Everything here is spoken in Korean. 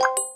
you